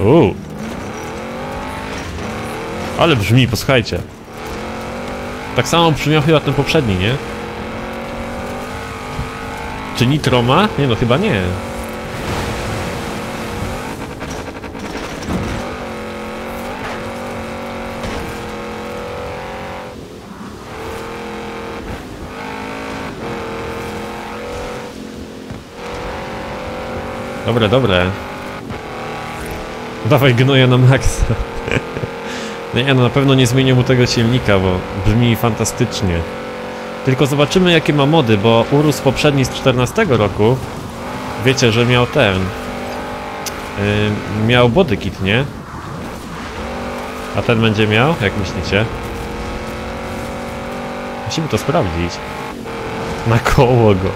Uuu. Ale brzmi, posłuchajcie. Tak samo brzmiał chyba ten poprzedni, nie? Czy Nitro ma? Nie no, chyba nie. Dobre, dobre. Dawaj gnoja na maksa. nie no, na pewno nie zmienię mu tego silnika, bo brzmi fantastycznie. Tylko zobaczymy jakie ma mody, bo urósł poprzedni z 14 roku. Wiecie, że miał ten... Yy, miał body kit, nie? A ten będzie miał? Jak myślicie? Musimy to sprawdzić. Na koło go.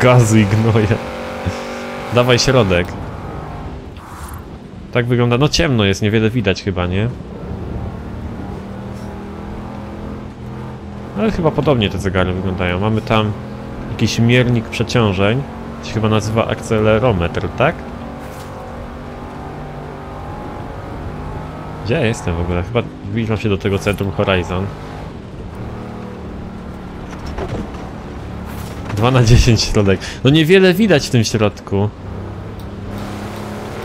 Gazu i gnoja. Dawaj środek. Tak wygląda. No ciemno jest, niewiele widać chyba, nie? Ale chyba podobnie te zegary wyglądają. Mamy tam jakiś miernik przeciążeń. To się chyba nazywa akcelerometr, tak? Gdzie ja jestem w ogóle? Chyba zbliżam się do tego centrum Horizon. 2 na 10 środek. No niewiele widać w tym środku.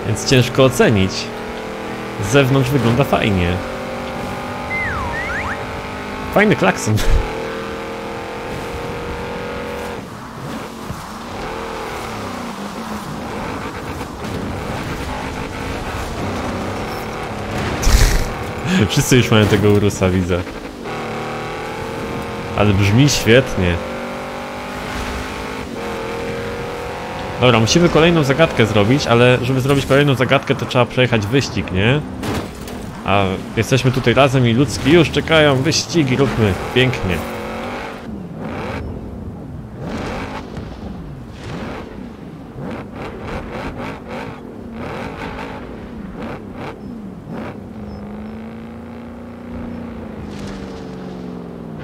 Więc ciężko ocenić. Z zewnątrz wygląda fajnie. Fajny klakson. Wszyscy już mają tego Urusa, widzę. Ale brzmi świetnie. Dobra, musimy kolejną zagadkę zrobić, ale żeby zrobić kolejną zagadkę to trzeba przejechać wyścig, nie? A jesteśmy tutaj razem i ludzki już czekają, wyścigi róbmy, pięknie.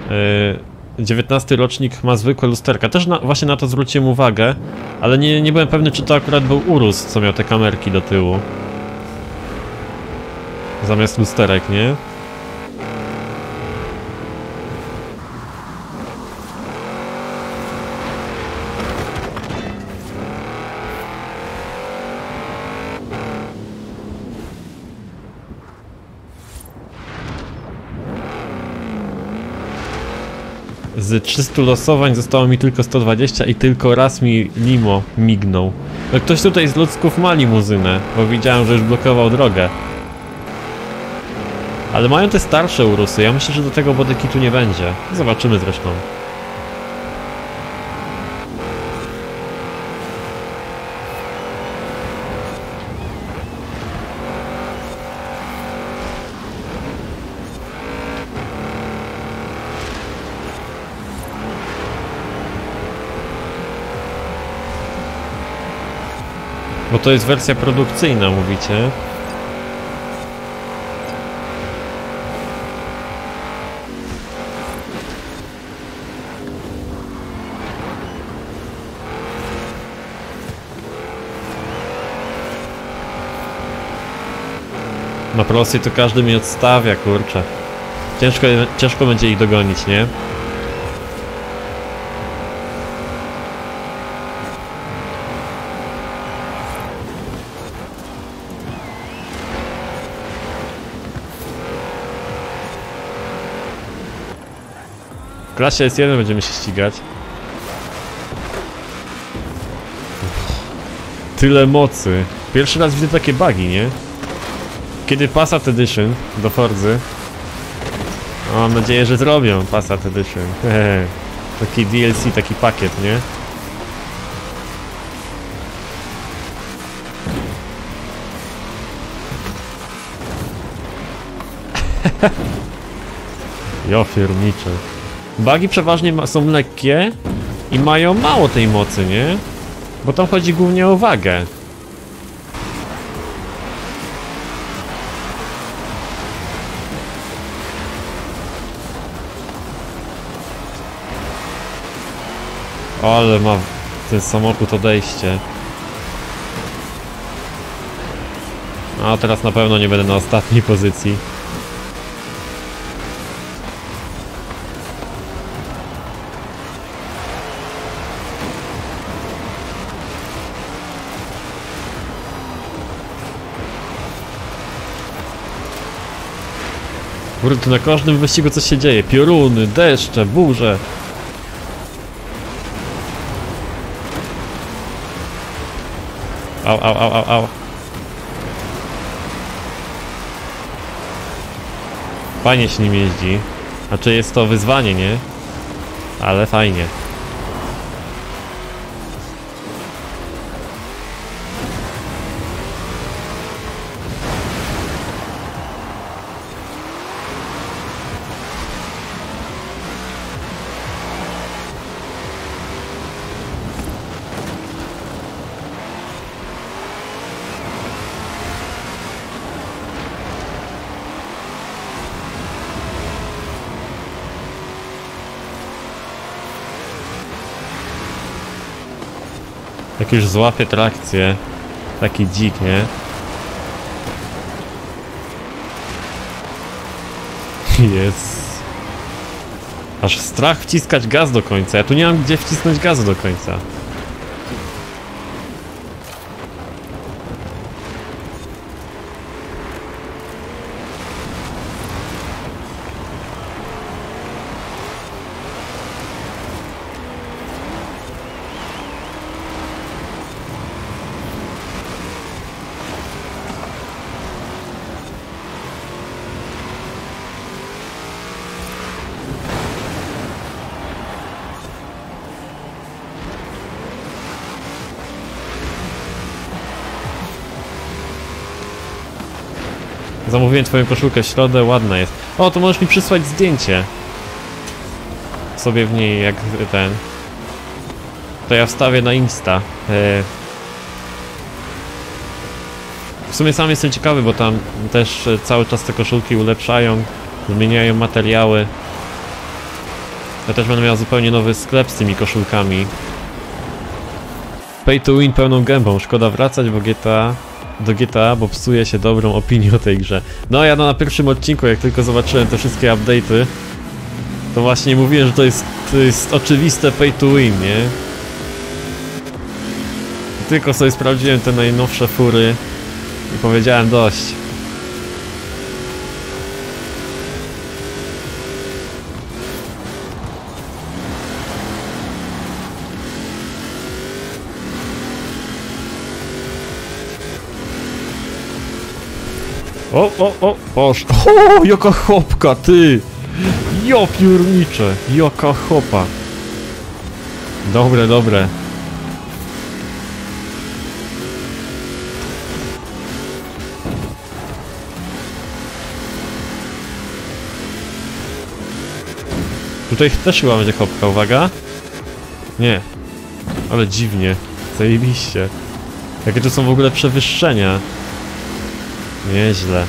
Yy, 19 rocznik ma zwykłe lusterka. Też na, właśnie na to zwróciłem uwagę, ale nie, nie byłem pewny, czy to akurat był Urus, co miał te kamerki do tyłu. Zamiast lusterek, nie? Z 300 losowań zostało mi tylko 120 i tylko raz mi limo mignął. No ktoś tutaj z ludzków ma limuzynę, bo widziałem, że już blokował drogę. Ale mają te starsze urusy, ja myślę, że do tego bodykitu nie będzie. Zobaczymy zresztą. Bo to jest wersja produkcyjna, mówicie? Na prostej to każdy mnie odstawia, kurczę. Ciężko, ciężko będzie ich dogonić, nie? W klasie S1 będziemy się ścigać. Tyle mocy. Pierwszy raz widzę takie bugi, nie? Kiedy Passat Edition do Forzy Mam nadzieję, że zrobią Passat Edition Hehe. Taki DLC, taki pakiet, nie? Jo, firmicze. Bugi przeważnie są lekkie i mają mało tej mocy, nie? Bo tam chodzi głównie o wagę. Ale ma ten samochód odejście. A teraz na pewno nie będę na ostatniej pozycji. Kurde, na każdym wyścigu coś się dzieje. Pioruny, deszcze, burze. Au, au, au, au, au. Fajnie się nim jeździ. Znaczy jest to wyzwanie, nie? Ale fajnie. Już złapie trakcję, taki dzik, nie? Jest. Aż strach wciskać gaz do końca. Ja tu nie mam gdzie wcisnąć gazu do końca. Zamówiłem twoją koszulkę w środę, ładna jest. O, to możesz mi przysłać zdjęcie. Sobie w niej, jak ten... To ja wstawię na Insta. E... W sumie sam jestem ciekawy, bo tam też e, cały czas te koszulki ulepszają, zmieniają materiały. Ja też będę miał zupełnie nowy sklep z tymi koszulkami. Pay to win pełną gębą. Szkoda wracać, bo GTA do GTA, bo psuje się dobrą opinię o tej grze. No ja no, na pierwszym odcinku, jak tylko zobaczyłem te wszystkie update'y, to właśnie mówiłem, że to jest, to jest oczywiste pay to win, nie? Tylko sobie sprawdziłem te najnowsze fury i powiedziałem dość. O, o, o, posz. O, jaka chopka, ty! Jo piórnicze, jaka chopa. Dobre, dobre. Tutaj też chyba będzie chopka, uwaga. Nie. Ale dziwnie. Zajebiście. Jakie tu są w ogóle przewyższenia. Nieźle.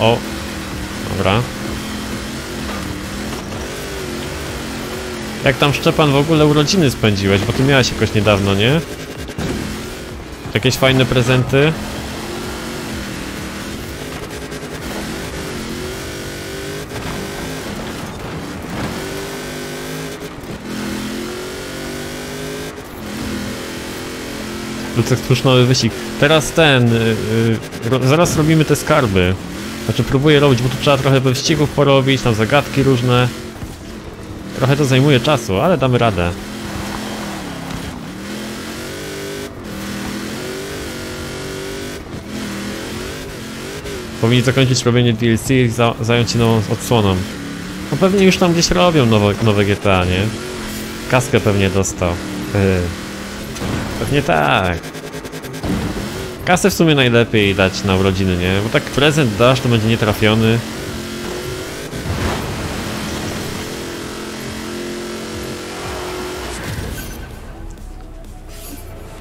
O, dobra. Jak tam Szczepan w ogóle urodziny spędziłeś, bo ty miałeś jakoś niedawno, nie? Jakieś fajne prezenty? Lucek stwórz nowy wyścig. Teraz ten, yy, ro, zaraz robimy te skarby. Znaczy próbuję robić, bo tu trzeba trochę wyścigów porobić, tam zagadki różne. Trochę to zajmuje czasu, ale damy radę. Powinni zakończyć robienie DLC i za zająć się nową odsłoną. No pewnie już tam gdzieś robią nowe, nowe GTA, nie? Kaskę pewnie dostał. Yy. Pewnie tak. Kasę w sumie najlepiej dać na urodziny, nie? Bo tak prezent dasz, to będzie nietrafiony.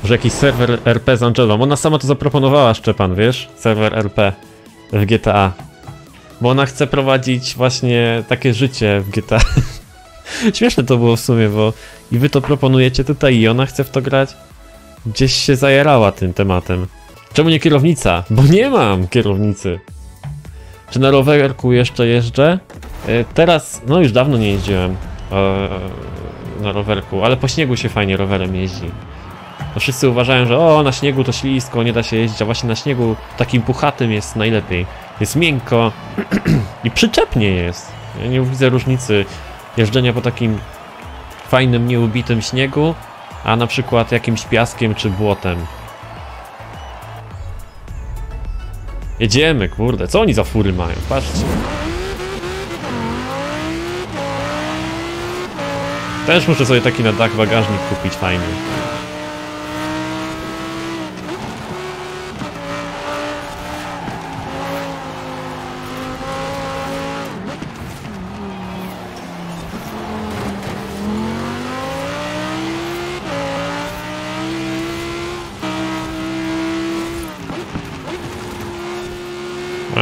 Może jakiś serwer RP z Angelą. Ona sama to zaproponowała, Szczepan, wiesz? Serwer RP w GTA. Bo ona chce prowadzić właśnie takie życie w GTA. Śmieszne to było w sumie, bo i wy to proponujecie tutaj i ona chce w to grać. Gdzieś się zajarała tym tematem. Czemu nie kierownica? Bo nie mam kierownicy. Czy na rowerku jeszcze jeżdżę? E, Teraz, no już dawno nie jeździłem e, na rowerku, ale po śniegu się fajnie rowerem jeździ. Bo wszyscy uważają, że o, na śniegu to ślisko, nie da się jeździć, a właśnie na śniegu takim puchatym jest najlepiej. Jest miękko i przyczepnie jest. Ja nie widzę różnicy jeżdżenia po takim fajnym, nieubitym śniegu, a na przykład jakimś piaskiem czy błotem. Jedziemy, kurde, co oni za fury mają? Patrzcie. Też muszę sobie taki na dach bagażnik kupić fajny.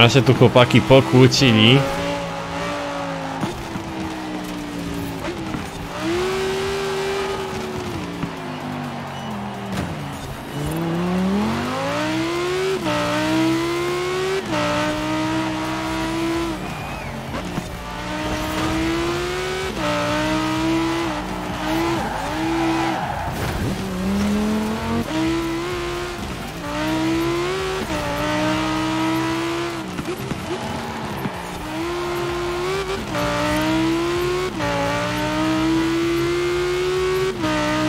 Się tu chłopaki pokłócili.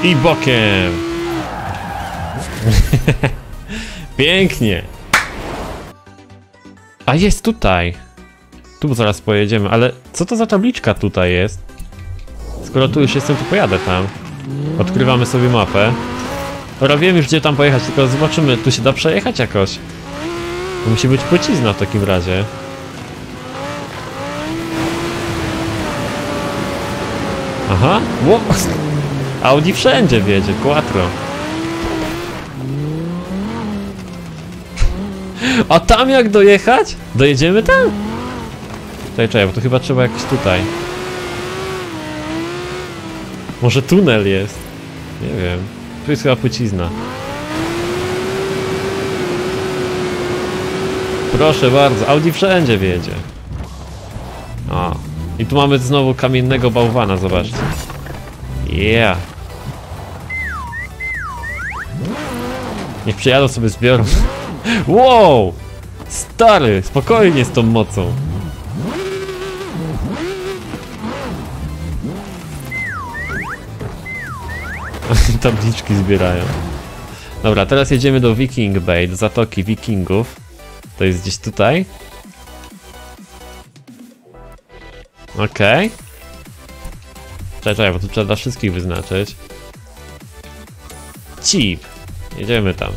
I bokiem. Pięknie. A jest tutaj. Tu zaraz pojedziemy, ale co to za tabliczka tutaj jest? Skoro tu już jestem, to pojadę tam. Odkrywamy sobie mapę. Dobra, wiem już gdzie tam pojechać, tylko zobaczymy, tu się da przejechać jakoś. To musi być płcizna w takim razie. Aha, Ło Audi wszędzie wiedzie, quattro. A tam jak dojechać? Dojedziemy tam? Czekaj, czekaj, bo to chyba trzeba jakoś tutaj. Może tunel jest? Nie wiem. Tu jest chyba płycizna. Proszę bardzo, Audi wszędzie wiedzie. O. I tu mamy znowu kamiennego bałwana, zobaczcie. Yeah. Niech przyjadą sobie zbiorą. Wow! Stary, spokojnie z tą mocą. Tabliczki zbierają. Dobra, teraz jedziemy do Viking Bay, do zatoki wikingów. To jest gdzieś tutaj. Okej. Okay. Czekaj, czekaj, bo tu trzeba dla wszystkich wyznaczyć. Chip. Jedziemy tam.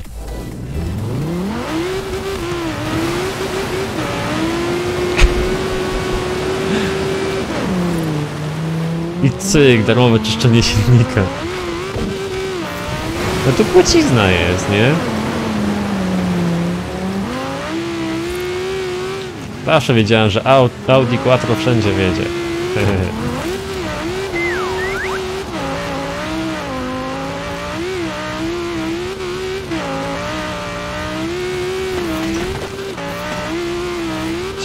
I cyk, darmowe czyszczenie silnika. No to płacizna jest, nie? Zawsze wiedziałem, że Audi Quattro wszędzie wiedzie.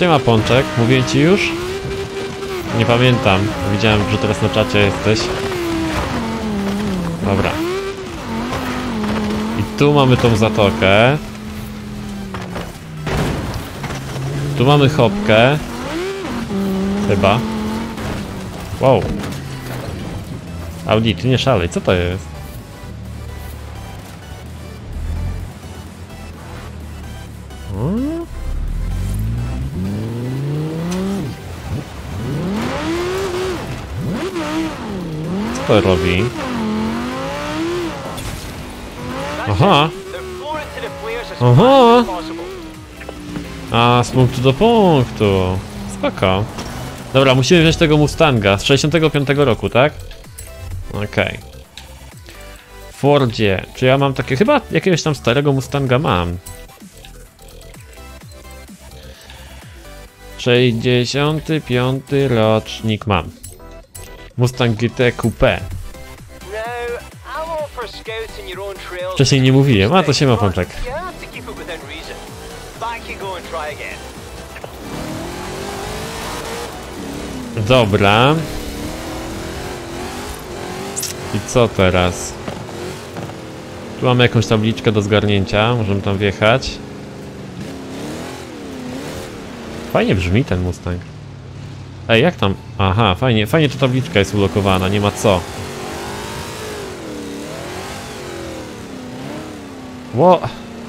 Siema Pączek, mówię ci już? Nie pamiętam, widziałem, że teraz na czacie jesteś. Dobra. I tu mamy tą zatokę. Tu mamy chopkę. Chyba. Wow. Audi, ty nie szalej, co to jest? To robi? Aha. Aha. A, z punktu do punktu. Spoko. Dobra, musimy wziąć tego Mustanga z 65 roku, tak? Okej. Okay. Fordzie. Czy ja mam takie... Chyba jakiegoś tam starego Mustanga mam. 65 rocznik mam. Mustang GT Coupe. Wcześniej nie mówiłem, a to się ma pączek. Again. Dobra. I co teraz? Tu mamy jakąś tabliczkę do zgarnięcia, możemy tam wjechać. Fajnie brzmi ten Mustang. Ej, jak tam? Aha, fajnie, fajnie ta tabliczka jest ulokowana, nie ma co. Ło,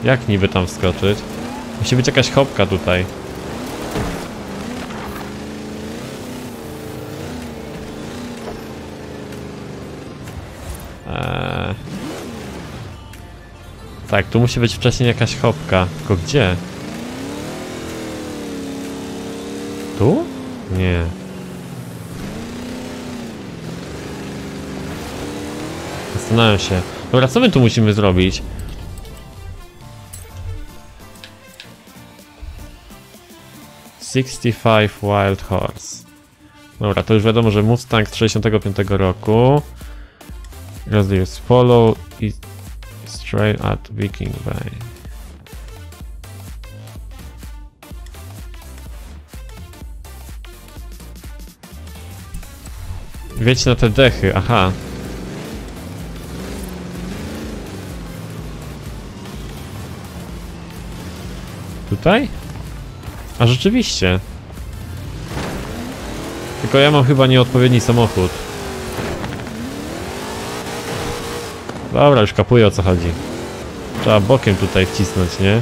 jak niby tam wskoczyć? Musi być jakaś chopka tutaj. Eee. Tak, tu musi być wcześniej jakaś chopka. Tylko gdzie? Tu? Nie. Zastanawiam się. Dobra, co my tu musimy zrobić? Sixty-five Wild Horse. Dobra, to już wiadomo, że Mustang z 65 roku. Rozdział jest follow i straight at Viking Bay. Wiecie na te dechy, aha. Tutaj? A rzeczywiście. Tylko ja mam chyba nieodpowiedni samochód. Dobra, już kapuję o co chodzi. Trzeba bokiem tutaj wcisnąć, nie?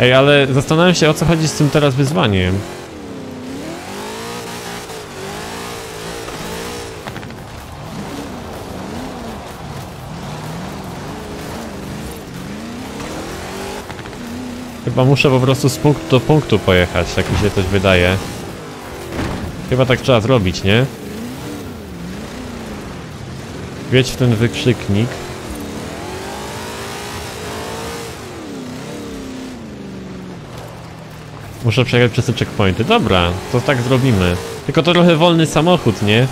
Ej, ale zastanawiam się o co chodzi z tym teraz wyzwaniem. Chyba muszę po prostu z punktu do punktu pojechać, tak mi się coś wydaje. Chyba tak trzeba zrobić, nie? Wiedź w ten wykrzyknik. Muszę przejechać przez te checkpointy. Dobra, to tak zrobimy. Tylko to trochę wolny samochód, nie?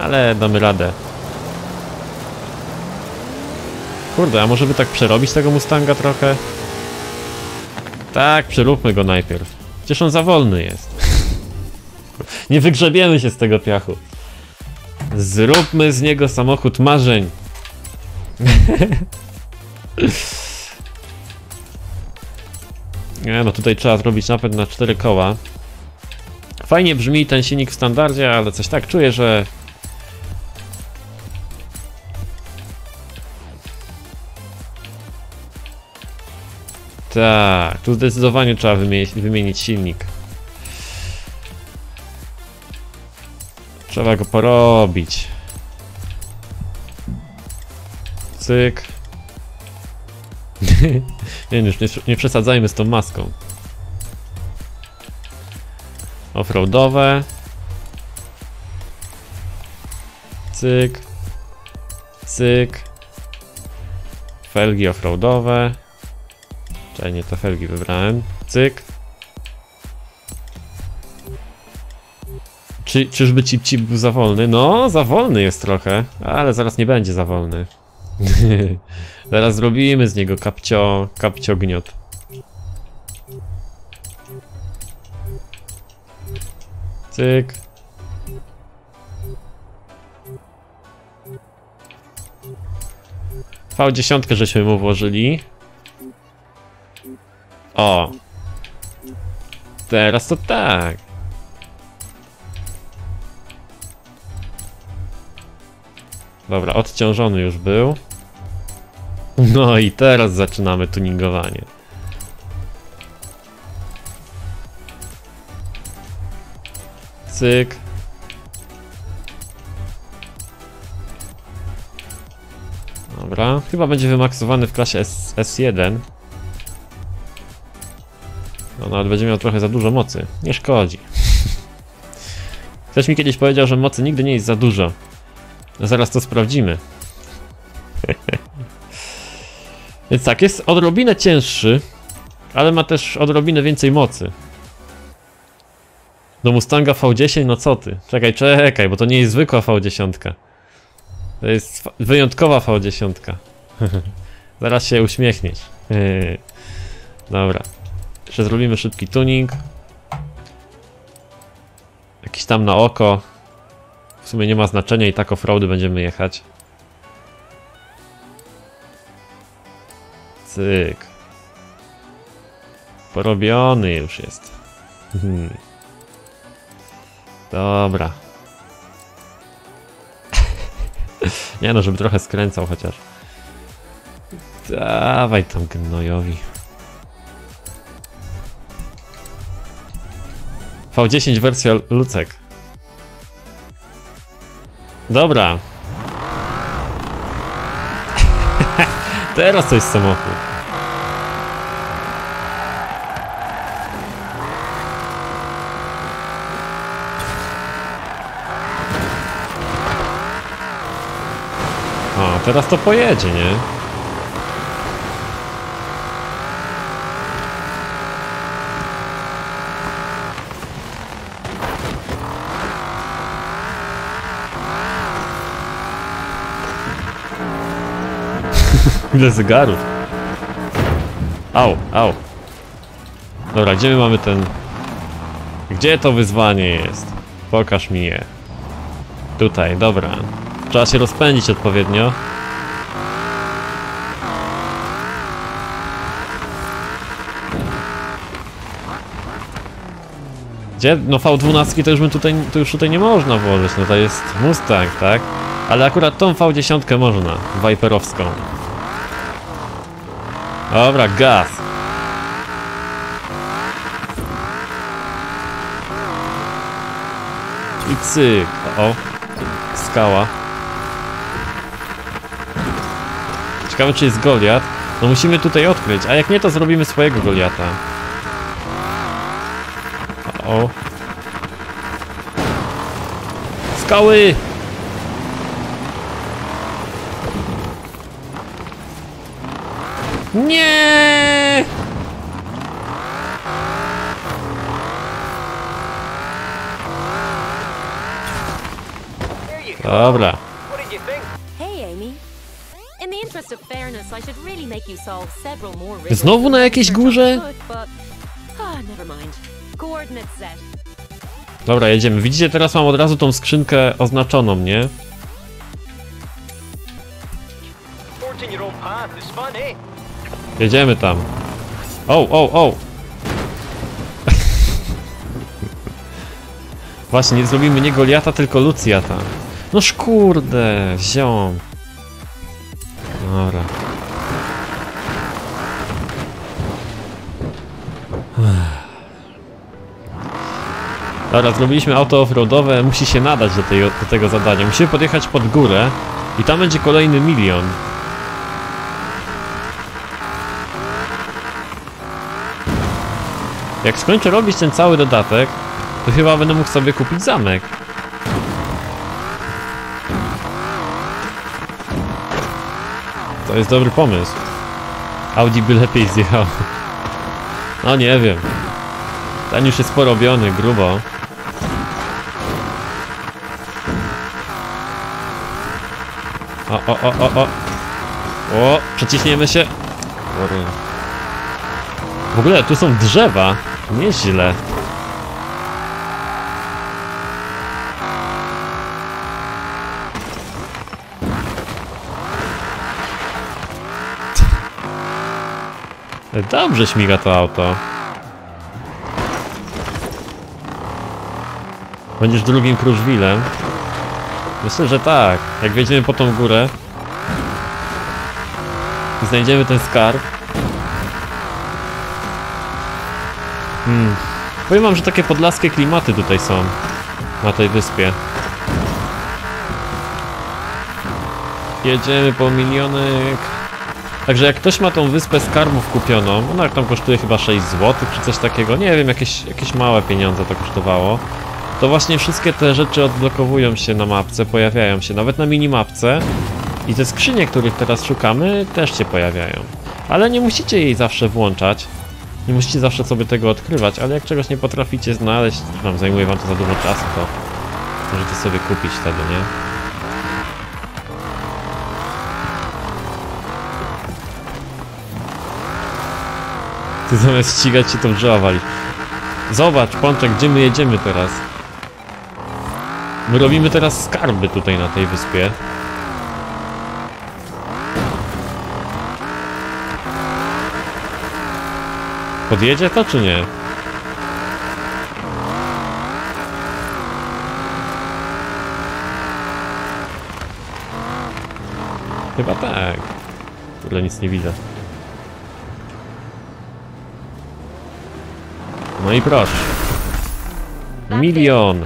Ale damy radę. Kurde, a może by tak przerobić tego Mustanga trochę? Tak, przeróbmy go najpierw. Przecież on za wolny jest. Nie wygrzebiemy się z tego piachu. Zróbmy z niego samochód marzeń. Nie no, tutaj trzeba zrobić napęd na cztery koła. Fajnie brzmi ten silnik w standardzie, ale coś tak czuję, że... Tak, tu zdecydowanie trzeba wymienić, wymienić silnik. Trzeba go porobić. Cyk. nie, już nie, nie przesadzajmy z tą maską. Offroadowe. Cyk. Cyk. Felgi offroadowe. Czekaj, nie te felgi wybrałem. Cyk. Czy, czyżby ci, ci był za wolny? No, za wolny jest trochę, ale zaraz nie będzie za wolny. zaraz zrobimy z niego kapcio, kapcio gniot. Cyk. V10 żeśmy mu włożyli. O. Teraz to tak. Dobra, odciążony już był. No i teraz zaczynamy tuningowanie. Cyk. Dobra, chyba będzie wymaksowany w klasie S S1. No nawet będzie miał trochę za dużo mocy. Nie szkodzi. Ktoś mi kiedyś powiedział, że mocy nigdy nie jest za dużo. Zaraz to sprawdzimy. Więc tak, jest odrobinę cięższy, ale ma też odrobinę więcej mocy. Do Mustanga V10? No co ty? Czekaj, czekaj, bo to nie jest zwykła V10. To jest wyjątkowa V10. Zaraz się uśmiechniesz. Dobra. Jeszcze zrobimy szybki tuning. Jakiś tam na oko. W sumie nie ma znaczenia i tak offroady będziemy jechać. Cyk. Porobiony już jest. Mhm. Dobra. Nie no, żeby trochę skręcał chociaż. Dawaj tam gnojowi. V10 wersja Lucek. Dobra. Teraz to jest samochód. O, teraz to pojedzie, nie? Ile zegarów? Au, au. Dobra, gdzie my mamy ten... Gdzie to wyzwanie jest? Pokaż mi je. Tutaj, dobra. Trzeba się rozpędzić odpowiednio. Gdzie? No V12 to już, bym tutaj, to już tutaj nie można włożyć, no to jest Mustang, tak? Ale akurat tą V10 można, Viperowską. Dobra, gaz. I cyk. O, skała. Ciekawe czy jest Goliat. No musimy tutaj odkryć, a jak nie to zrobimy swojego Goliata. O. Skały! But... Ah, never mind. Coordinate set. Dobra, jedziemy. Widzicie, teraz mam od razu tą skrzynkę oznaczoną, nie? Jedziemy tam. O, o, o! Właśnie, nie zrobimy nie Goliata, tylko Lucjata. No szkurde, ziom. Dobra. Dobra, zrobiliśmy auto offroadowe, musi się nadać do, tej, do tego zadania. Musimy podjechać pod górę i tam będzie kolejny milion. Jak skończę robić ten cały dodatek, to chyba będę mógł sobie kupić zamek. To jest dobry pomysł. Audi by lepiej zjechał. No nie wiem. Ten już jest porobiony, grubo. O, o, o, o, o. O, przeciśniemy się. W ogóle tu są drzewa. Nieźle. Dobrze śmiga to auto. Będziesz drugim Kruszwilem? Myślę, że tak. Jak wejdziemy po tą górę i znajdziemy ten skarb, Hmm. Powiem wam, że takie podlaskie klimaty tutaj są na tej wyspie. Jedziemy po milionek. Także jak ktoś ma tą wyspę skarbów kupioną, ona tam kosztuje chyba 6 zł czy coś takiego, nie wiem, jakieś, jakieś małe pieniądze to kosztowało, to właśnie wszystkie te rzeczy odblokowują się na mapce, pojawiają się, nawet na minimapce i te skrzynie, których teraz szukamy, też się pojawiają. Ale nie musicie jej zawsze włączać, Nie musicie zawsze sobie tego odkrywać, ale jak czegoś nie potraficie znaleźć, tam zajmuje wam to za dużo czasu, to możecie sobie kupić wtedy, nie? Ty zamiast ścigać się to drzewa wali. Zobacz, Pączek, gdzie my jedziemy teraz? My robimy teraz skarby tutaj na tej wyspie. Podjedzie to czy nie? Chyba tak. Ale nic nie widzę. No i proszę. Milion.